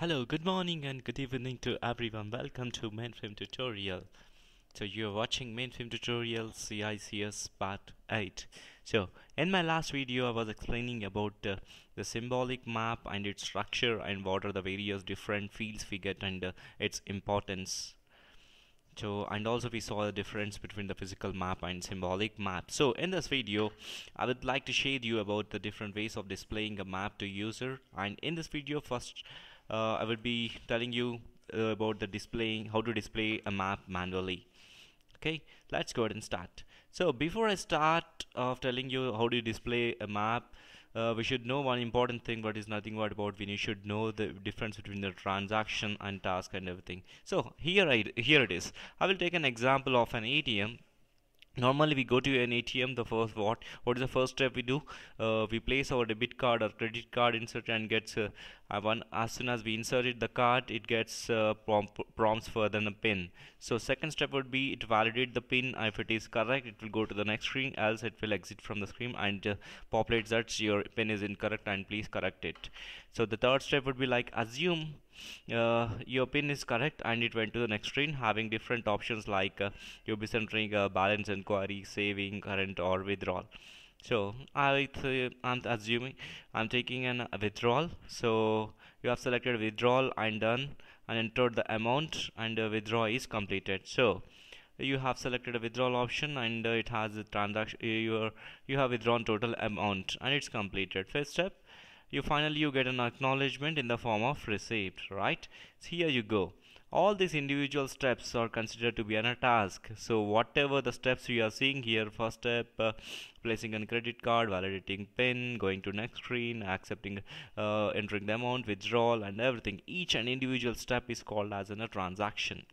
Hello, good morning and good evening to everyone. Welcome to Mainframe Tutorial. So you're watching Mainframe Tutorial CICS Part 8. So in my last video I was explaining about uh, the symbolic map and its structure and what are the various different fields we get and uh, its importance. So and also we saw the difference between the physical map and symbolic map. So in this video I would like to share you about the different ways of displaying a map to user and in this video first uh, I will be telling you uh, about the displaying how to display a map manually. Okay let's go ahead and start. So before I start of telling you how to display a map uh, we should know one important thing but is nothing what about when you should know the difference between the transaction and task and everything. So here I here it is. I will take an example of an ATM normally we go to an ATM the first what what is the first step we do? Uh, we place our debit card or credit card insert and gets uh, one as soon as we insert it the card it gets uh, prompts for then a pin. So second step would be it validate the pin. If it is correct it will go to the next screen else it will exit from the screen and uh, populates that your pin is incorrect and please correct it. So the third step would be like assume uh, your pin is correct and it went to the next screen having different options like uh, you'll be centering a balance inquiry saving current or withdrawal. So I I'm assuming I'm taking an withdrawal. So you have selected withdrawal and done and entered the amount and withdrawal is completed. So you have selected a withdrawal option and uh, it has a transaction you you have withdrawn total amount and it's completed. First step you finally you get an acknowledgement in the form of receipt right? So here you go. All these individual steps are considered to be a task. So whatever the steps we are seeing here first step uh, placing a credit card validating pin going to next screen accepting uh, entering the amount withdrawal and everything. Each and individual step is called as in a transaction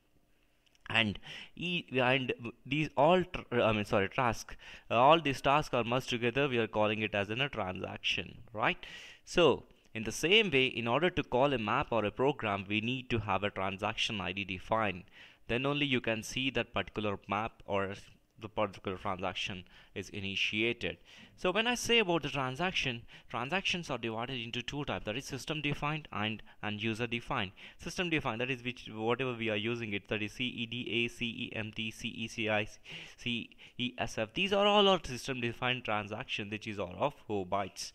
and e and these all I mean sorry task uh, all these tasks are merged together. We are calling it as in a transaction right? So in the same way in order to call a map or a program we need to have a transaction ID defined. Then only you can see that particular map or the particular transaction is initiated. So when I say about the transaction, transactions are divided into two types that is system defined and, and user defined. System defined that is which whatever we are using it that is CEDA, CEMT, CECI, CESF. These are all our system defined transactions which is all of 4 bytes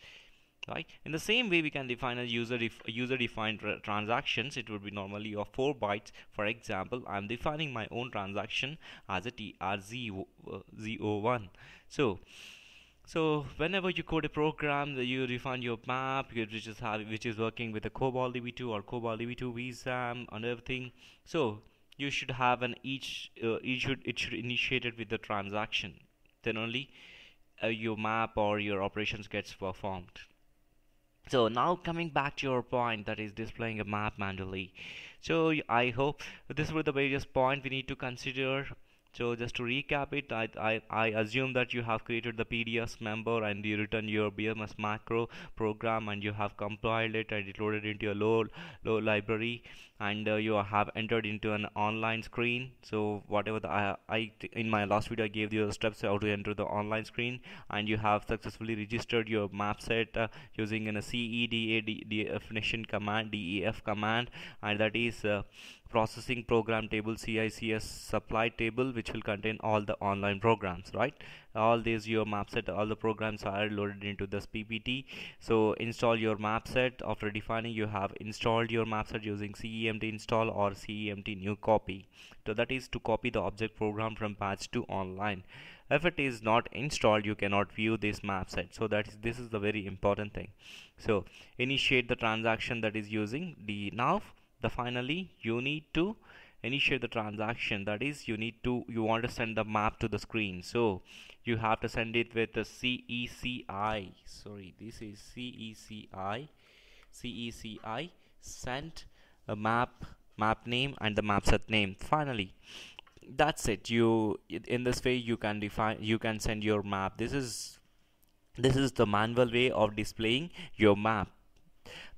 right? In the same way we can define a user user defined transactions. It would be normally of 4 bytes for example I'm defining my own transaction as a TRZ01 so so whenever you code a program you define your map which is how, which is working with a COBOL DB2 or COBOL DB2 VSAM and everything so you should have an each uh, each should it should initiated with the transaction. Then only uh, your map or your operations gets performed so now coming back to your point that is displaying a map manually. So I hope this were the various point we need to consider. So just to recap it I, I, I assume that you have created the PDS member and you return your BMS macro program and you have compiled it and it loaded into your low low library and uh, you have entered into an online screen. So whatever the I, I in my last video I gave you the steps how to enter the online screen and you have successfully registered your map set uh, using an a CEDA definition command DEF command and that is uh, processing program table CICS supply table which will contain all the online programs right? All these your map set all the programs are loaded into this ppt so install your map set. After defining you have installed your map set using cemt install or cemt new copy. So that is to copy the object program from patch to online. If it is not installed you cannot view this map set so that is this is the very important thing. So initiate the transaction that is using the now the finally you need to initiate the transaction. That is you need to you want to send the map to the screen. So you have to send it with the CECI sorry this is CECI CECI send a map map name and the map set name. Finally that's it. You in this way you can define you can send your map. This is this is the manual way of displaying your map.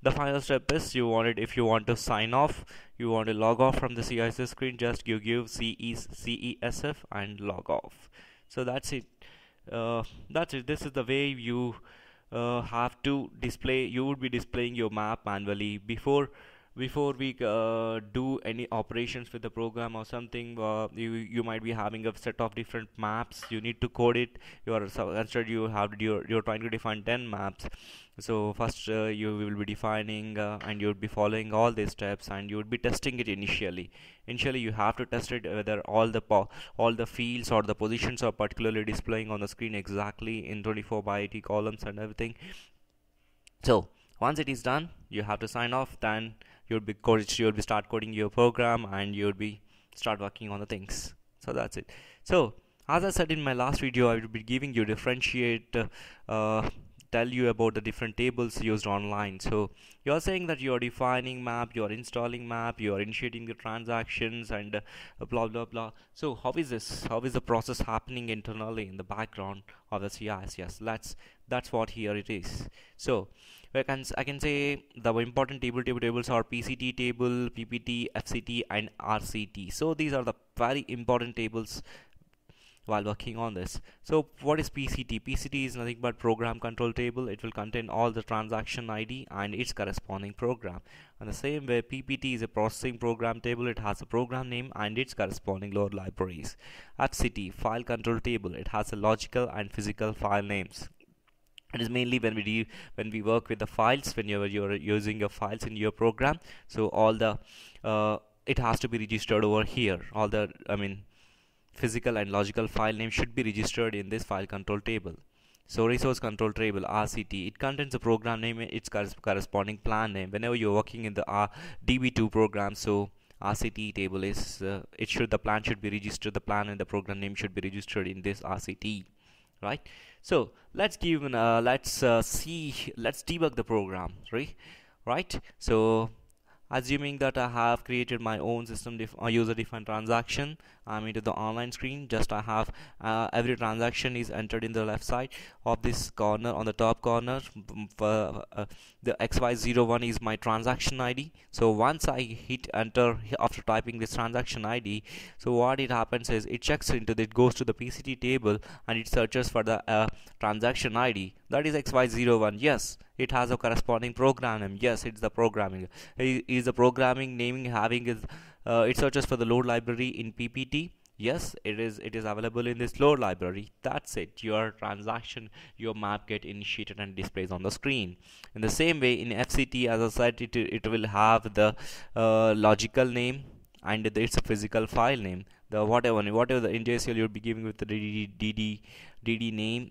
The final step is you want it if you want to sign off you want to log off from the CICS screen just you give CESF and log off. So that's it. Uh, that's it. This is the way you uh, have to display you would be displaying your map manually. Before before we uh, do any operations with the program or something uh, you you might be having a set of different maps. You need to code it. You are instead you have you're, you're trying to define 10 maps. So first uh, you will be defining uh, and you'll be following all these steps and you would be testing it initially. Initially you have to test it whether all the all the fields or the positions are particularly displaying on the screen exactly in 24 by 80 columns and everything. So once it is done you have to sign off then you'll be you'll be start coding your program and you'll be start working on the things. So that's it. So as I said in my last video I will be giving you differentiate uh, tell you about the different tables used online. So you're saying that you're defining map you're installing map you're initiating the transactions and uh, blah blah blah. So how is this? How is the process happening internally in the background of the CICS yes that's that's what here it is. So I can I can say the important table table tables are PCT table PPT FCT and RCT so these are the very important tables while working on this. So what is PCT PCT is nothing but program control table. It will contain all the transaction ID and its corresponding program. And the same way PPT is a processing program table. It has a program name and its corresponding load libraries. FCT file control table. It has a logical and physical file names it is mainly when we do, when we work with the files when you're using your files in your program. So all the uh, it has to be registered over here. All the I mean physical and logical file name should be registered in this file control table. So resource control table RCT it contains the program name its corresponding plan name. Whenever you're working in the R DB2 program so RCT table is uh, it should the plan should be registered the plan and the program name should be registered in this RCT right? So let's give uh, let's uh, see let's debug the program right right? So assuming that I have created my own system uh, user defined transaction I'm into the online screen. Just I have uh, every transaction is entered in the left side of this corner on the top corner. For, uh, the xy01 is my transaction ID so once I hit enter after typing this transaction ID so what it happens is it checks into the, it goes to the PCT table and it searches for the uh, transaction ID that is xy01 yes it has a corresponding program name yes it's the programming. Is the programming naming having is uh, it searches for the load library in ppt yes it is it is available in this load library. That's it. Your transaction your map get initiated and displays on the screen. In the same way in fct as i said it, it will have the uh, logical name and it's a physical file name. The whatever whatever the in you'll be giving with the DD, DD, DD name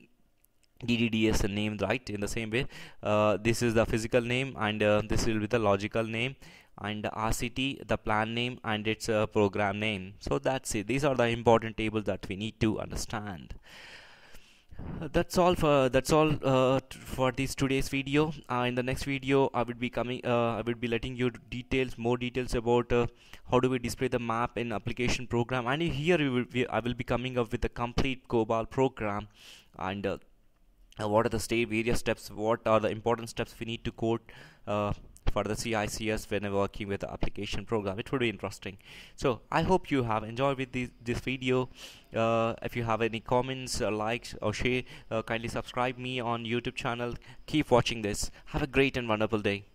DDDS name right in the same way. Uh, this is the physical name and uh, this will be the logical name. And RCT the plan name and its uh, program name. So that's it. These are the important tables that we need to understand. That's all for that's all uh, for this today's video. Uh, in the next video I will be coming uh, I will be letting you details more details about uh, how do we display the map in application program. And here will be, I will be coming up with a complete COBOL program. And uh, uh, what are the state various steps what are the important steps we need to code uh, for the CICS when working with the application program? It would be interesting. So I hope you have enjoyed with this, this video. Uh, if you have any comments or likes or share uh, kindly subscribe me on YouTube channel. Keep watching this. Have a great and wonderful day